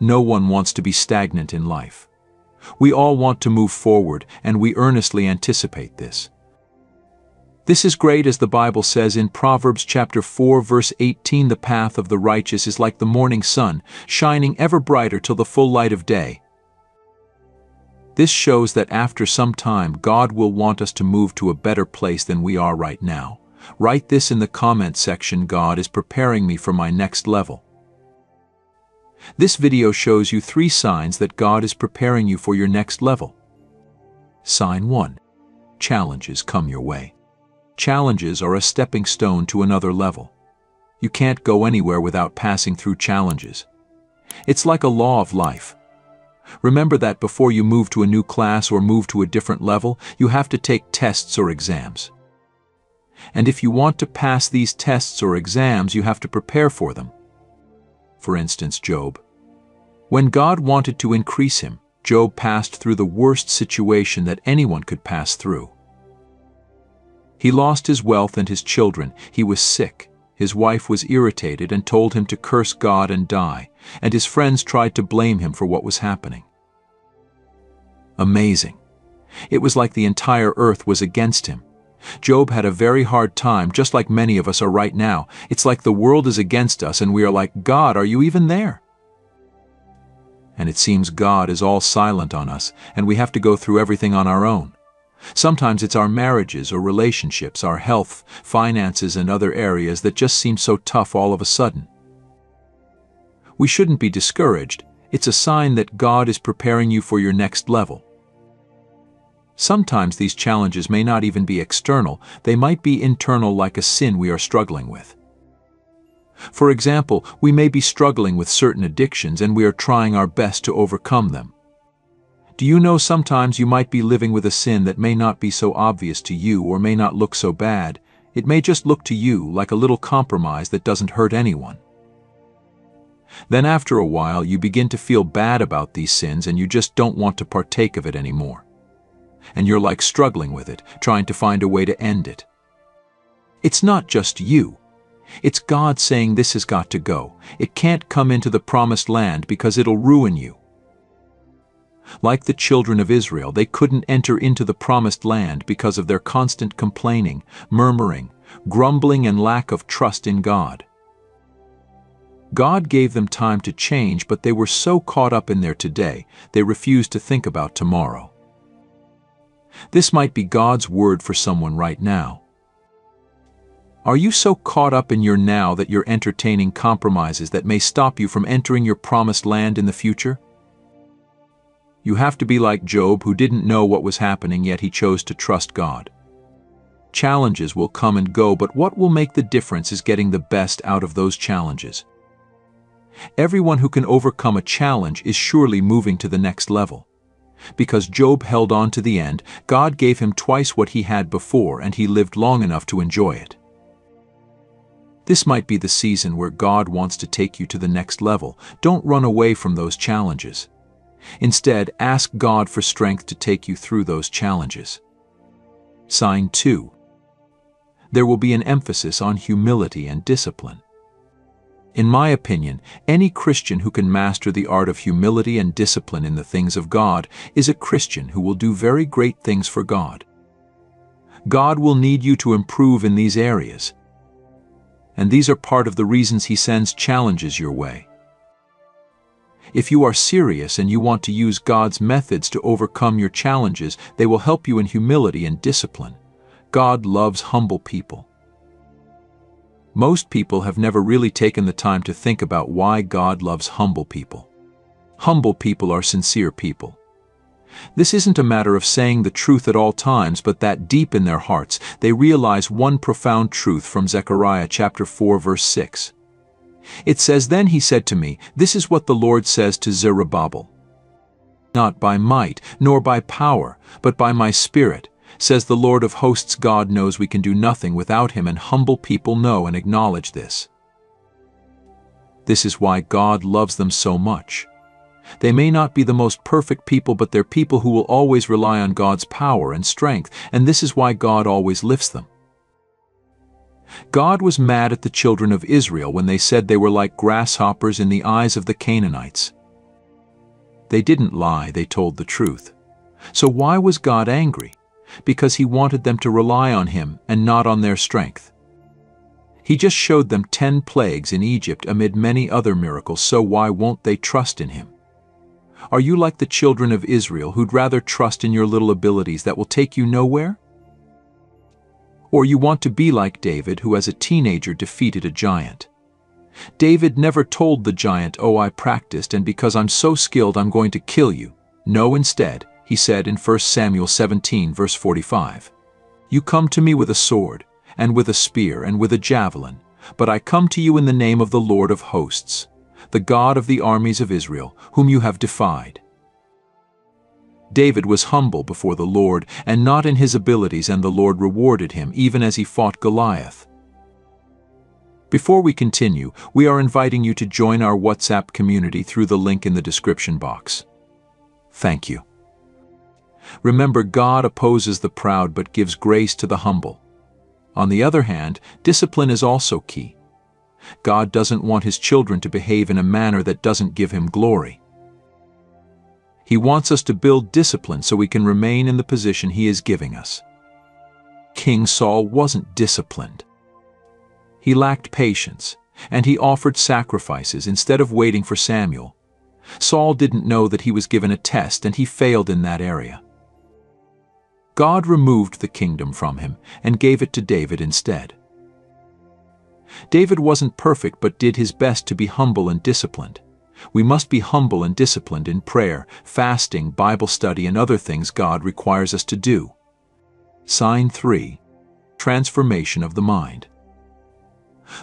No one wants to be stagnant in life. We all want to move forward, and we earnestly anticipate this. This is great as the Bible says in Proverbs chapter 4 verse 18 the path of the righteous is like the morning sun, shining ever brighter till the full light of day. This shows that after some time God will want us to move to a better place than we are right now. Write this in the comment section God is preparing me for my next level. This video shows you three signs that God is preparing you for your next level. Sign 1. Challenges come your way. Challenges are a stepping stone to another level. You can't go anywhere without passing through challenges. It's like a law of life. Remember that before you move to a new class or move to a different level, you have to take tests or exams. And if you want to pass these tests or exams, you have to prepare for them for instance Job. When God wanted to increase him, Job passed through the worst situation that anyone could pass through. He lost his wealth and his children, he was sick, his wife was irritated and told him to curse God and die, and his friends tried to blame him for what was happening. Amazing. It was like the entire earth was against him, Job had a very hard time, just like many of us are right now. It's like the world is against us and we are like, God, are you even there? And it seems God is all silent on us and we have to go through everything on our own. Sometimes it's our marriages or relationships, our health, finances, and other areas that just seem so tough all of a sudden. We shouldn't be discouraged. It's a sign that God is preparing you for your next level. Sometimes these challenges may not even be external, they might be internal like a sin we are struggling with. For example, we may be struggling with certain addictions and we are trying our best to overcome them. Do you know sometimes you might be living with a sin that may not be so obvious to you or may not look so bad, it may just look to you like a little compromise that doesn't hurt anyone. Then after a while you begin to feel bad about these sins and you just don't want to partake of it anymore and you're like struggling with it, trying to find a way to end it. It's not just you. It's God saying this has got to go. It can't come into the promised land because it'll ruin you. Like the children of Israel, they couldn't enter into the promised land because of their constant complaining, murmuring, grumbling and lack of trust in God. God gave them time to change, but they were so caught up in their today, they refused to think about tomorrow. This might be God's word for someone right now. Are you so caught up in your now that you're entertaining compromises that may stop you from entering your promised land in the future? You have to be like Job who didn't know what was happening yet he chose to trust God. Challenges will come and go, but what will make the difference is getting the best out of those challenges. Everyone who can overcome a challenge is surely moving to the next level. Because Job held on to the end, God gave him twice what he had before and he lived long enough to enjoy it. This might be the season where God wants to take you to the next level. Don't run away from those challenges. Instead, ask God for strength to take you through those challenges. Sign 2. There will be an emphasis on humility and discipline. In my opinion, any Christian who can master the art of humility and discipline in the things of God is a Christian who will do very great things for God. God will need you to improve in these areas. And these are part of the reasons He sends challenges your way. If you are serious and you want to use God's methods to overcome your challenges, they will help you in humility and discipline. God loves humble people. Most people have never really taken the time to think about why God loves humble people. Humble people are sincere people. This isn't a matter of saying the truth at all times, but that deep in their hearts they realize one profound truth from Zechariah chapter 4 verse 6. It says, Then he said to me, This is what the Lord says to Zerubbabel. Not by might, nor by power, but by my Spirit, says the Lord of hosts God knows we can do nothing without him and humble people know and acknowledge this. This is why God loves them so much. They may not be the most perfect people, but they're people who will always rely on God's power and strength, and this is why God always lifts them. God was mad at the children of Israel when they said they were like grasshoppers in the eyes of the Canaanites. They didn't lie, they told the truth. So why was God angry? Because he wanted them to rely on him and not on their strength. He just showed them ten plagues in Egypt amid many other miracles, so why won't they trust in him? Are you like the children of Israel who'd rather trust in your little abilities that will take you nowhere? Or you want to be like David who as a teenager defeated a giant. David never told the giant, oh I practiced and because I'm so skilled I'm going to kill you. No, instead, he said in 1 Samuel 17 verse 45. You come to me with a sword, and with a spear, and with a javelin, but I come to you in the name of the Lord of hosts, the God of the armies of Israel, whom you have defied. David was humble before the Lord, and not in his abilities, and the Lord rewarded him, even as he fought Goliath. Before we continue, we are inviting you to join our WhatsApp community through the link in the description box. Thank you. Remember, God opposes the proud but gives grace to the humble. On the other hand, discipline is also key. God doesn't want his children to behave in a manner that doesn't give him glory. He wants us to build discipline so we can remain in the position he is giving us. King Saul wasn't disciplined. He lacked patience, and he offered sacrifices instead of waiting for Samuel. Saul didn't know that he was given a test and he failed in that area. God removed the kingdom from him and gave it to David instead. David wasn't perfect but did his best to be humble and disciplined. We must be humble and disciplined in prayer, fasting, Bible study, and other things God requires us to do. Sign 3. Transformation of the Mind.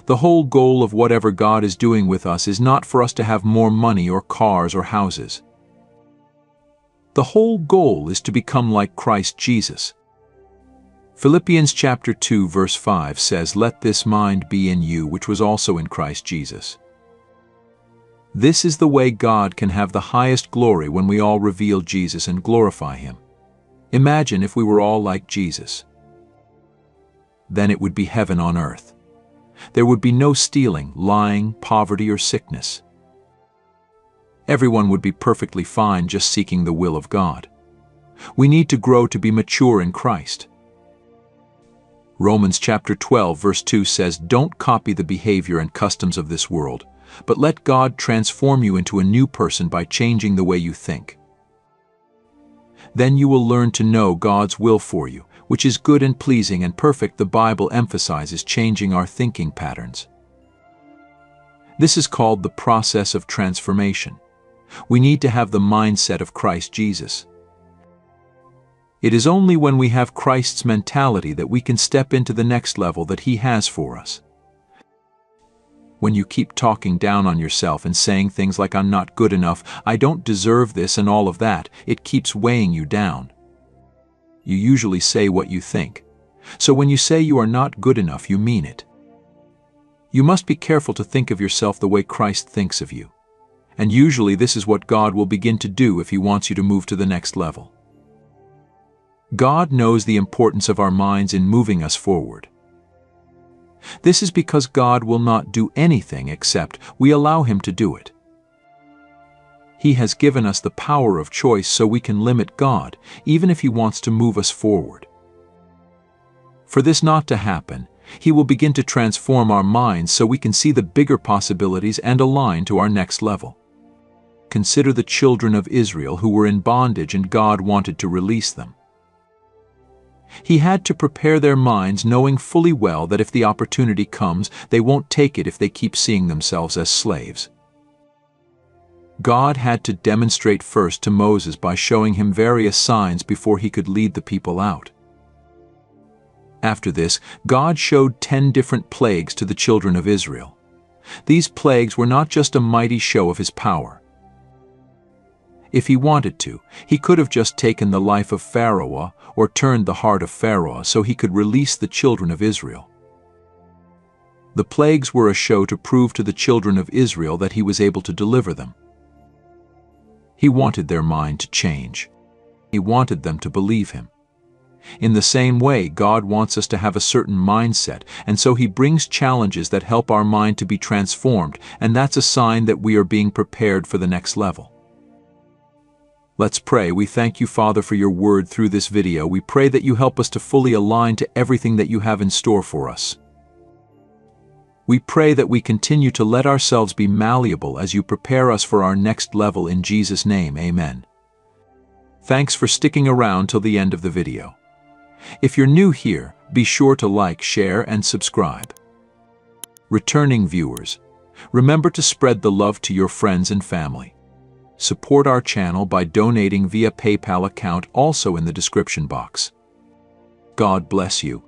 The whole goal of whatever God is doing with us is not for us to have more money or cars or houses. The whole goal is to become like Christ Jesus. Philippians chapter 2 verse 5 says, Let this mind be in you which was also in Christ Jesus. This is the way God can have the highest glory when we all reveal Jesus and glorify Him. Imagine if we were all like Jesus. Then it would be heaven on earth. There would be no stealing, lying, poverty, or sickness everyone would be perfectly fine just seeking the will of God. We need to grow to be mature in Christ. Romans chapter 12 verse 2 says, Don't copy the behavior and customs of this world, but let God transform you into a new person by changing the way you think. Then you will learn to know God's will for you, which is good and pleasing and perfect. The Bible emphasizes changing our thinking patterns. This is called the process of transformation. We need to have the mindset of Christ Jesus. It is only when we have Christ's mentality that we can step into the next level that He has for us. When you keep talking down on yourself and saying things like, I'm not good enough, I don't deserve this, and all of that, it keeps weighing you down. You usually say what you think. So when you say you are not good enough, you mean it. You must be careful to think of yourself the way Christ thinks of you and usually this is what God will begin to do if He wants you to move to the next level. God knows the importance of our minds in moving us forward. This is because God will not do anything except we allow Him to do it. He has given us the power of choice so we can limit God, even if He wants to move us forward. For this not to happen, He will begin to transform our minds so we can see the bigger possibilities and align to our next level consider the children of Israel who were in bondage and God wanted to release them. He had to prepare their minds knowing fully well that if the opportunity comes, they won't take it if they keep seeing themselves as slaves. God had to demonstrate first to Moses by showing him various signs before he could lead the people out. After this, God showed ten different plagues to the children of Israel. These plagues were not just a mighty show of his power. If he wanted to, he could have just taken the life of Pharaoh or turned the heart of Pharaoh so he could release the children of Israel. The plagues were a show to prove to the children of Israel that he was able to deliver them. He wanted their mind to change. He wanted them to believe him. In the same way, God wants us to have a certain mindset, and so he brings challenges that help our mind to be transformed, and that's a sign that we are being prepared for the next level. Let's pray. We thank you, Father, for your word through this video. We pray that you help us to fully align to everything that you have in store for us. We pray that we continue to let ourselves be malleable as you prepare us for our next level in Jesus' name. Amen. Thanks for sticking around till the end of the video. If you're new here, be sure to like, share, and subscribe. Returning viewers, remember to spread the love to your friends and family. Support our channel by donating via PayPal account also in the description box. God bless you.